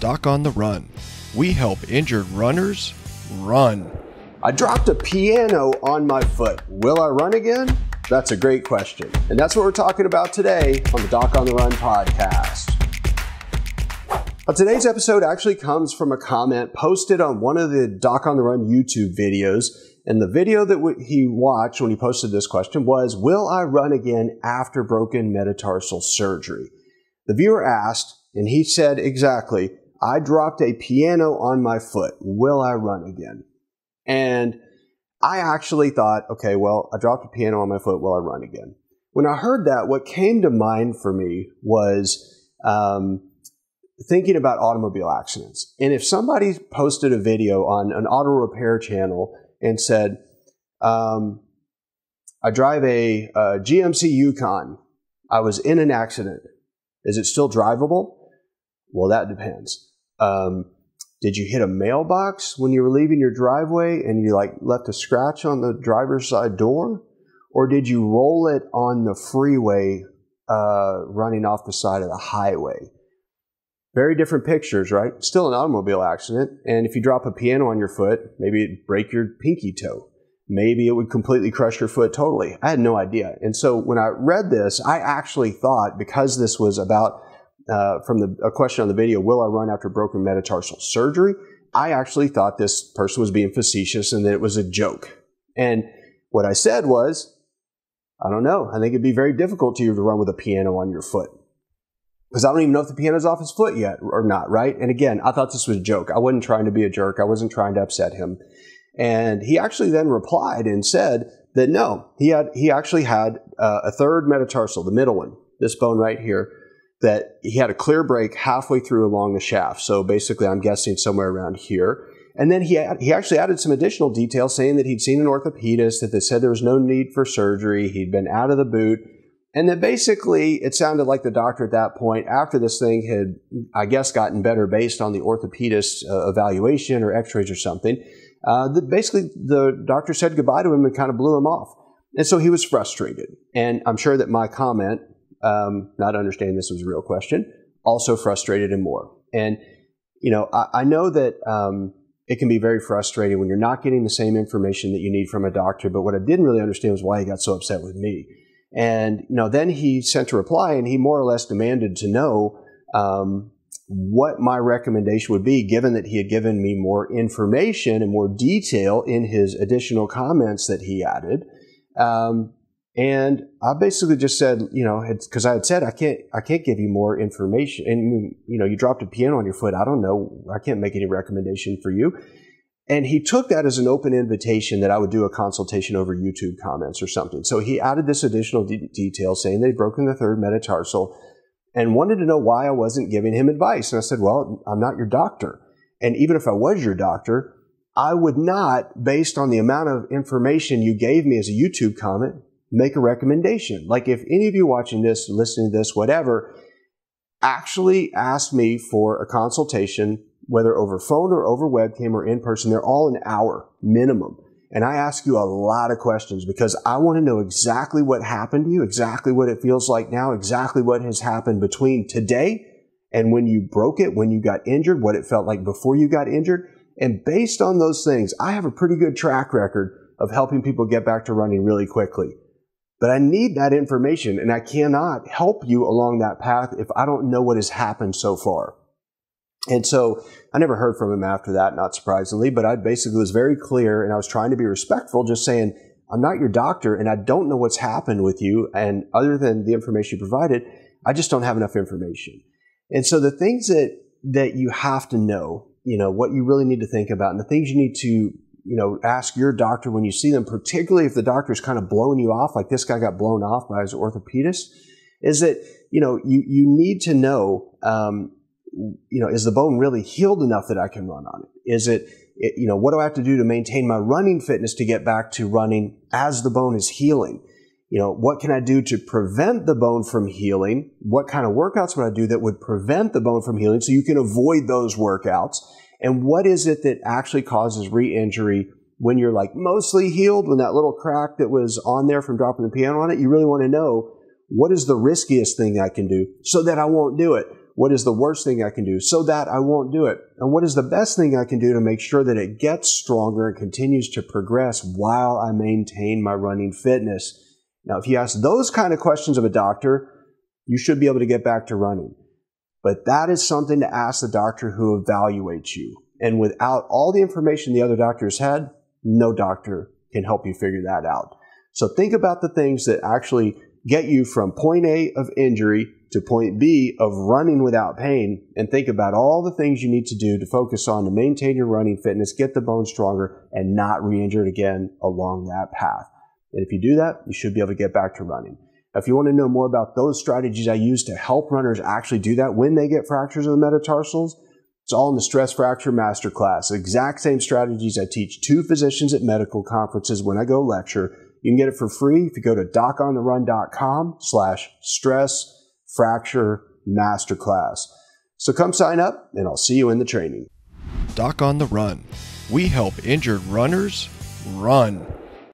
Doc on the Run. We help injured runners run. I dropped a piano on my foot. Will I run again? That's a great question. And that's what we're talking about today on the Doc on the Run podcast. Now, today's episode actually comes from a comment posted on one of the Doc on the Run YouTube videos. And the video that he watched when he posted this question was Will I run again after broken metatarsal surgery? The viewer asked, and he said exactly, I dropped a piano on my foot. Will I run again? And I actually thought, okay, well, I dropped a piano on my foot. Will I run again? When I heard that, what came to mind for me was um, thinking about automobile accidents. And if somebody posted a video on an auto repair channel and said, um, I drive a, a GMC Yukon, I was in an accident, is it still drivable? Well, that depends. Um, did you hit a mailbox when you were leaving your driveway and you like left a scratch on the driver's side door? Or did you roll it on the freeway uh, running off the side of the highway? Very different pictures, right? Still an automobile accident. And if you drop a piano on your foot, maybe it break your pinky toe. Maybe it would completely crush your foot totally. I had no idea. And so when I read this, I actually thought because this was about uh, from the a question on the video, will I run after broken metatarsal surgery? I actually thought this person was being facetious and that it was a joke. And what I said was, I don't know. I think it'd be very difficult to you to run with a piano on your foot. Because I don't even know if the piano's off his foot yet or not, right? And again, I thought this was a joke. I wasn't trying to be a jerk. I wasn't trying to upset him. And he actually then replied and said that no, he had he actually had uh, a third metatarsal, the middle one, this bone right here, that he had a clear break halfway through along the shaft. So basically, I'm guessing somewhere around here. And then he, had, he actually added some additional details saying that he'd seen an orthopedist, that they said there was no need for surgery, he'd been out of the boot, and that basically it sounded like the doctor at that point, after this thing had, I guess, gotten better based on the orthopedist's uh, evaluation or x rays or something, uh, that basically the doctor said goodbye to him and kind of blew him off. And so he was frustrated. And I'm sure that my comment um, not understanding this was a real question, also frustrated him more. And, you know, I, I know that um, it can be very frustrating when you're not getting the same information that you need from a doctor. But what I didn't really understand was why he got so upset with me. And, you know, then he sent a reply and he more or less demanded to know um, what my recommendation would be, given that he had given me more information and more detail in his additional comments that he added. Um, and I basically just said, you know, because I had said I can't, I can't give you more information. And you know, you dropped a piano on your foot. I don't know. I can't make any recommendation for you. And he took that as an open invitation that I would do a consultation over YouTube comments or something. So he added this additional de- detail saying he'd broken the third metatarsal and wanted to know why I wasn't giving him advice. And I said, well, I'm not your doctor. And even if I was your doctor, I would not, based on the amount of information you gave me as a YouTube comment, make a recommendation. Like if any of you watching this, listening to this, whatever, actually ask me for a consultation, whether over phone or over webcam or in person, they're all an hour minimum. And I ask you a lot of questions because I want to know exactly what happened to you, exactly what it feels like now, exactly what has happened between today and when you broke it, when you got injured, what it felt like before you got injured. And based on those things, I have a pretty good track record of helping people get back to running really quickly. But I need that information and I cannot help you along that path if I don't know what has happened so far. And so I never heard from him after that, not surprisingly, but I basically was very clear and I was trying to be respectful, just saying, I'm not your doctor and I don't know what's happened with you. And other than the information you provided, I just don't have enough information. And so the things that, that you have to know, you know, what you really need to think about and the things you need to you know, ask your doctor when you see them, particularly if the doctor's kind of blowing you off, like this guy got blown off by his orthopedist, is that, you know, you, you need to know, um, you know, is the bone really healed enough that I can run on it? Is it, it, you know, what do I have to do to maintain my running fitness to get back to running as the bone is healing? You know, what can I do to prevent the bone from healing? What kind of workouts would I do that would prevent the bone from healing so you can avoid those workouts? And what is it that actually causes re-injury when you're like mostly healed, when that little crack that was on there from dropping the piano on it, you really want to know what is the riskiest thing I can do so that I won't do it. What is the worst thing I can do so that I won't do it? And what is the best thing I can do to make sure that it gets stronger and continues to progress while I maintain my running fitness? Now, if you ask those kind of questions of a doctor, you should be able to get back to running. But that is something to ask the doctor who evaluates you. And without all the information the other doctors had, no doctor can help you figure that out. So think about the things that actually get you from point A of injury to point B of running without pain and think about all the things you need to do to focus on to maintain your running fitness, get the bone stronger, and not re injure it again along that path. And if you do that, you should be able to get back to running. If you want to know more about those strategies I use to help runners actually do that when they get fractures of the metatarsals, it's all in the Stress Fracture Masterclass. Exact same strategies I teach to physicians at medical conferences when I go lecture. You can get it for free if you go to docontherun.com slash stress fracture masterclass. So come sign up and I'll see you in the training. Doc on the Run. We help injured runners run.